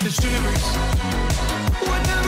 This universe. streets.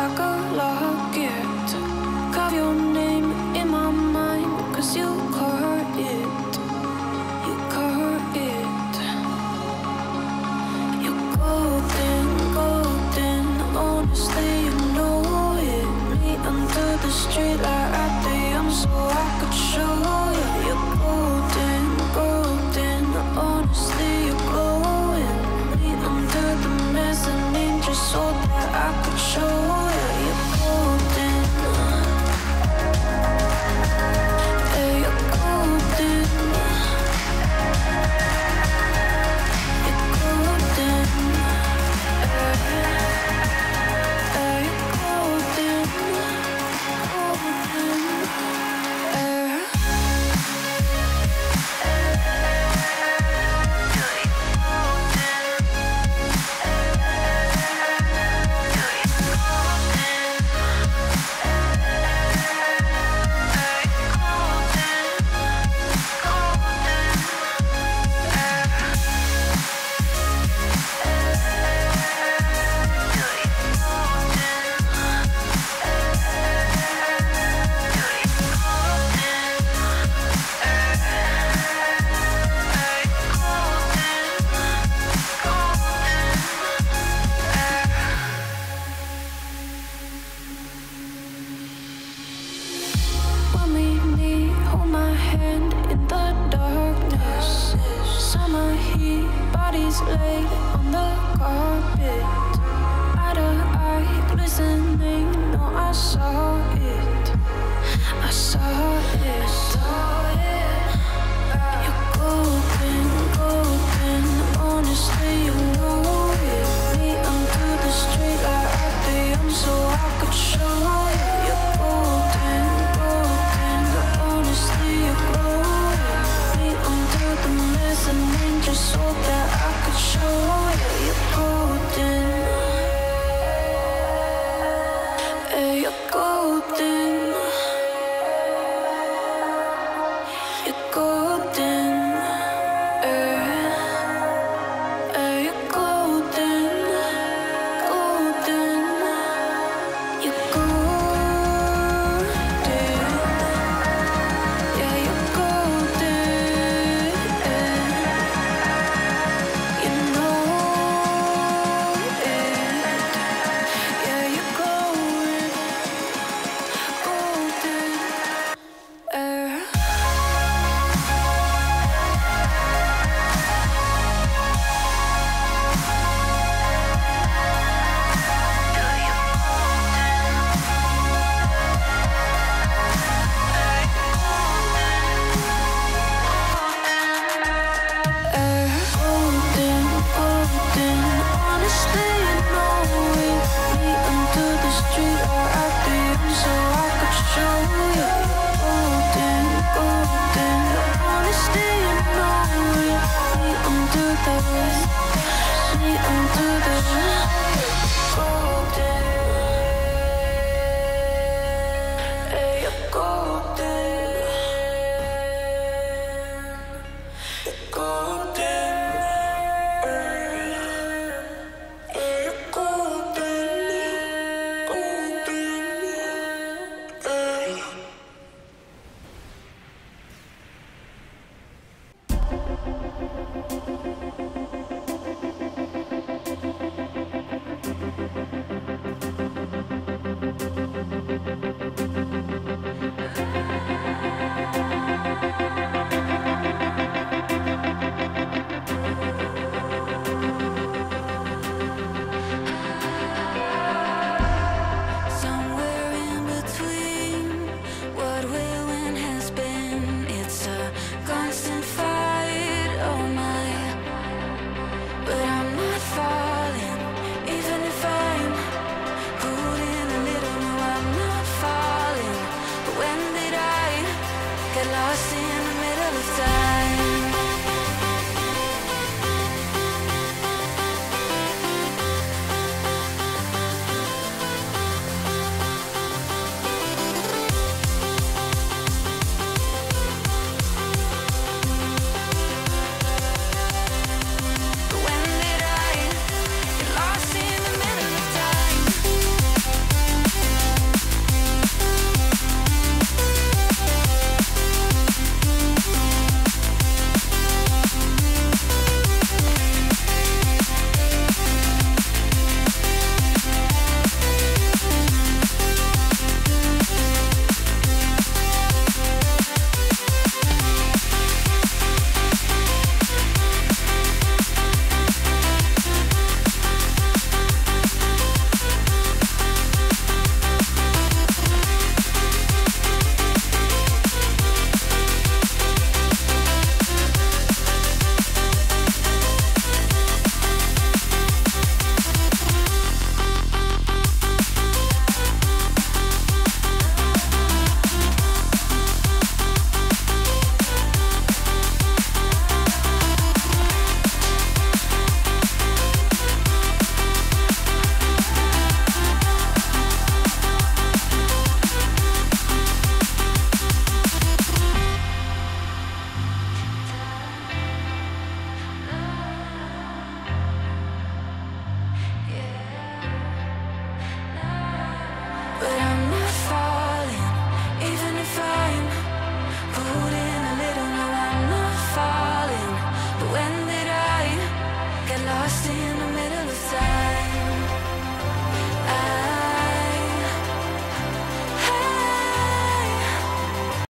like a eyes lay on the carpet. Eye glistening, no, I saw it.